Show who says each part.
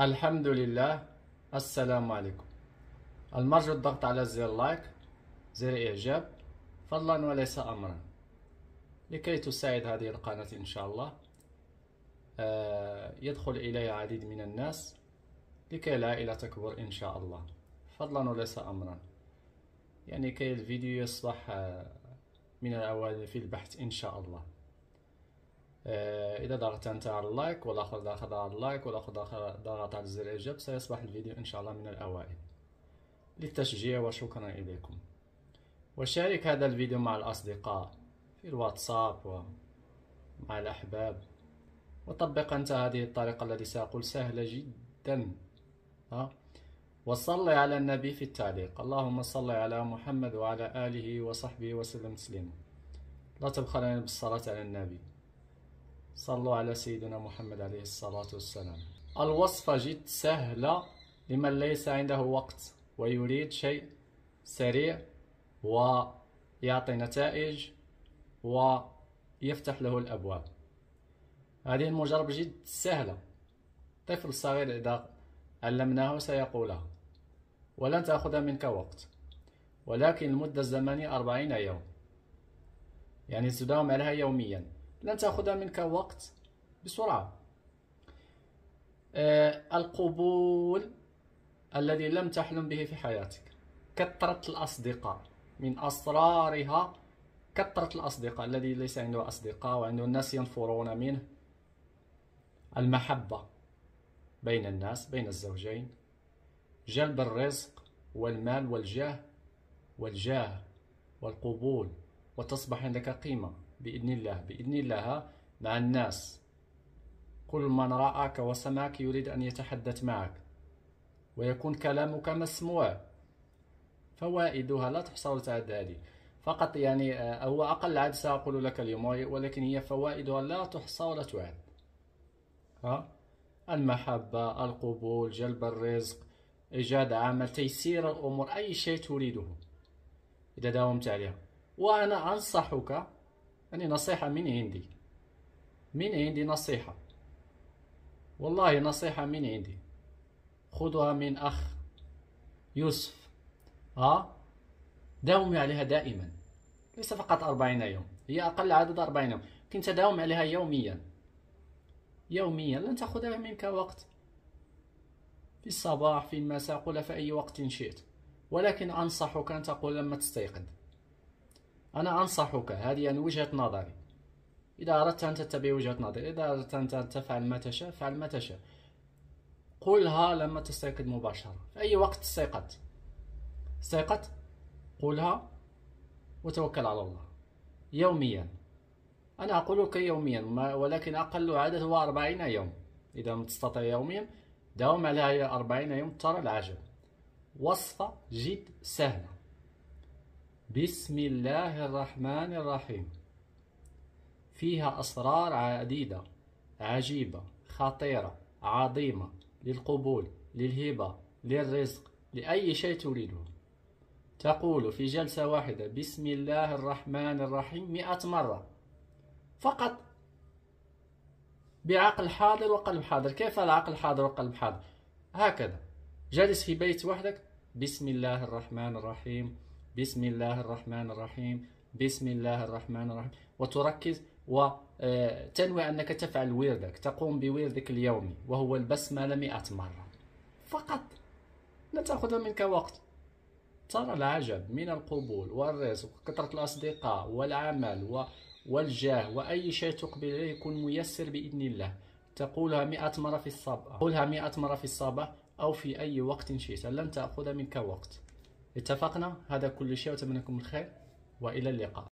Speaker 1: الحمد لله السلام عليكم المرجو الضغط على زر لايك زر إعجاب فضلا وليس أمرا لكي تساعد هذه القناة إن شاء الله يدخل إليها عديد من الناس لكي العائلة تكبر إن شاء الله فضلا وليس أمرا يعني كي الفيديو يصبح من الأوائل في البحث إن شاء الله إذا ضغطت أنت على ال like والآخر ضغط على ال like والآخر ضغط على زر الإعجاب سيصبح الفيديو إن شاء الله من الأوائل. للتشجيع وشكرا إليكم. وشارك هذا الفيديو مع الأصدقاء في الواتساب ومع الأحباب. وطبق أنت هذه الطريقة التي سأقول سهلة جدا. ها؟ وصل على النبي في التعليق. اللهم صل على محمد وعلى آله وصحبه وسلم تسليما. لا تبخلنا بالصلاة على النبي. صلوا على سيدنا محمد عليه الصلاة والسلام. الوصفة جد سهلة لمن ليس عنده وقت ويريد شيء سريع ويعطي نتائج ويفتح له الأبواب. هذه المجربة جد سهلة. طفل صغير إذا علمناه سيقولها. ولن تأخذ منك وقت. ولكن المدة الزمنية أربعين يوم. يعني تداوم عليها يوميا. لن تأخذ منك وقت بسرعة. آه القبول الذي لم تحلم به في حياتك. كثرة الأصدقاء. من أسرارها كثرة الأصدقاء. الذي ليس عنده أصدقاء وعنده الناس ينفرون منه. المحبة بين الناس بين الزوجين. جلب الرزق والمال والجاه والجاه والقبول. وتصبح عندك قيمة. بإذن الله. بإذن الله مع الناس. كل من رآك وسمعك يريد أن يتحدث معك. ويكون كلامك مسموع. فوائدها لا تحصى وتعدادي فقط يعني آه، هو أقل عدد سأقول لك اليوم ولكن هي فوائدها لا تحصى ولا تعد. ها؟ المحبة القبول جلب الرزق إيجاد عمل تيسير الأمور أي شيء تريده. إذا داومت عليها. وأنا أنصحك يعني نصيحة من عندي. من عندي نصيحة. والله نصيحة من عندي. خذها من أخ يوسف. ها داومي عليها دائما. ليس فقط أربعين يوم. هي أقل عدد أربعين يوم. كنت تداوم عليها يوميا. يوميا. لن تأخذ منك وقت. في الصباح في المساء قل في أي وقت شئت. ولكن أنصحك أن تقول لما تستيقظ أنا أنصحك هذه يعني وجهة نظري. إذا أردت أن تتبع وجهة نظري إذا أردت أن تفعل ما تشاء فعل ما تشاء. قلها لما تستيقظ مباشرة. في أي وقت استيقظت؟ استيقظت؟ قولها وتوكل على الله. يوميا. أنا أقول لك يوميا ولكن أقل عدد هو أربعين يوم. إذا لم تستطيع يوميا داوم عليها أربعين يوم ترى العجب. وصفة جد سهلة. بسم الله الرحمن الرحيم. فيها أسرار عديدة عجيبة خطيرة عظيمة للقبول للهبة للرزق لأي شيء تريده. تقول في جلسة واحدة بسم الله الرحمن الرحيم مئة مرة. فقط بعقل حاضر وقلب حاضر. كيف العقل حاضر وقلب حاضر؟ هكذا. جالس في بيت وحدك بسم الله الرحمن الرحيم. بسم الله الرحمن الرحيم. بسم الله الرحمن الرحيم. وتركز وتنوي أنك تفعل وردك تقوم بوردك اليومي وهو البسملة مئة مرة. فقط. لا تأخذ منك وقت. ترى العجب من القبول والرزق وكثرة الأصدقاء والعمل والجاه وأي شيء تقبل إليه يكون ميسر بإذن الله. تقولها مئة مرة في الصباح قولها مئة مرة في الصباح أو في أي وقت شئت. لن تأخذ منك وقت. اتفقنا؟ هذا كل شيء وأتمنى لكم الخير وإلى اللقاء.